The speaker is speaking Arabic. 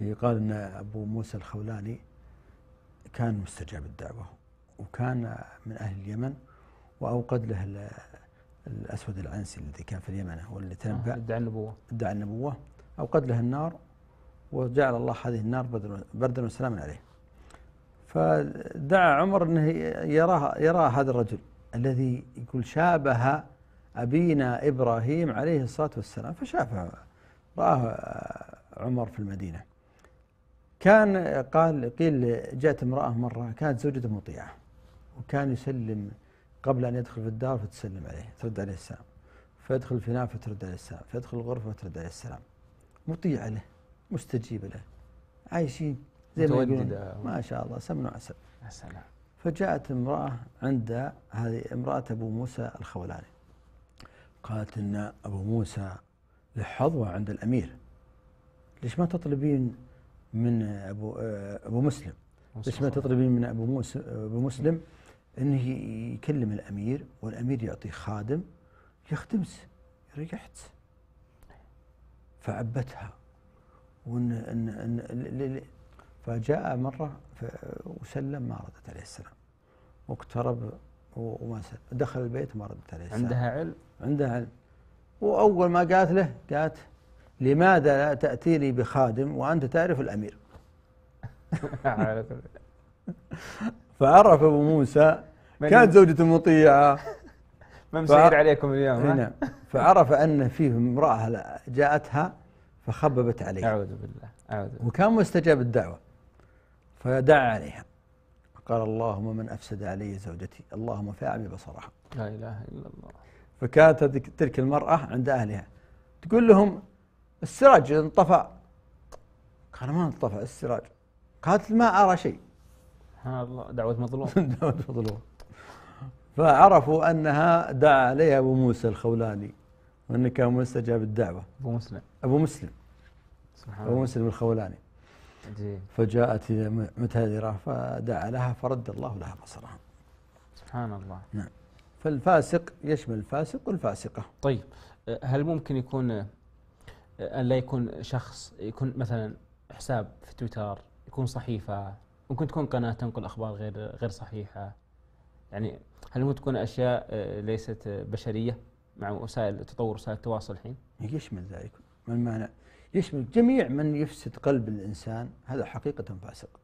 يقال أن أبو موسى الخولاني كان مستجاب الدعوة وكان من أهل اليمن وأوقد له ال- الأسود العنسي الذي كان في اليمن هو اللي تنبأ ادعى النبوة. ادعى النبوة. أوقد له النار وجعل الله هذه النار بردا- وسلاما عليه. فدعا عمر أنه يراه يرى هذا الرجل الذي يقول شابه أبينا إبراهيم عليه الصلاة والسلام فشافه رآه عمر في المدينة. كان قال قيل جاءت امرأة مرة كانت زوجته مطيعة وكان يسلم قبل أن يدخل في الدار فتسلم عليه ترد عليه السلام. فيدخل الفناء فترد عليه السلام فيدخل الغرفة فترد عليه السلام. مطيعة له مستجيبة له عايشين زي ما يقولون. ما شاء الله سمن وعسل يا سلام. فجاءت امرأة عند هذه امرأة أبو موسى الخولاني. قالت إن أبو موسى له حظوة عند الأمير. ليش ما تطلبين من أبو آه، أبو مسلم. ما تطلبين من أبو موسى أبو مسلم إنه يكلم الأمير والأمير يعطيه خادم يخدمس ريحت فعبتها. إن ل- ل- فجاء مرة ف- وسلم ما ردت عليه السلام. واقترب وما سلم. دخل البيت ما ردت عليه السلام. عندها علم؟ عندها علم. وأول ما قالت له قالت لماذا لا تأتيني بخادم وأنت تعرف الأمير؟ فعرف أبو موسى من- كانت زوجته مطيعة. ما مسير فع- عليكم اليوم؟ هنا فعرف أن فيه امرأة جاءتها فخببت عليه. أعوذ بالله أعوذ بالله. وكان مستجاب الدعوة فدعا عليها. قال اللهم من أفسد علي زوجتي اللهم فأعمي بصرها. لا إله إلا الله. فكانت تلك المرأة عند أهلها. تقول لهم السراج انطفى قال ما انطفى السراج. قالت ما أرى شيء. سبحان الله دعوة مظلوم. دعوة فضلوه فعرفوا أنها دعا عليها أبو موسى الخولاني وأنه كان مستجاب الدعوة. أبو مسلم. أبو مسلم. سبحان أبو مسلم الخولاني. عجيب فجاءت متهذرة فدعا لها فرد الله لها بصرها. سبحان الله. فالفاسق يشمل الفاسق والفاسقة. طيب هل ممكن يكون أن لا يكون شخص يكون مثلا حساب في تويتر يكون صحيفة ممكن تكون قناة تنقل أخبار غير غير صحيحة. يعني هل ممكن تكون أشياء أه، ليست أه، بشرية مع وسائل تطور وسائل التواصل الحين؟ يشمل ذلك. ما المعنى؟ يشمل جميع من يفسد قلب الإنسان. هذا حقيقة فاسق.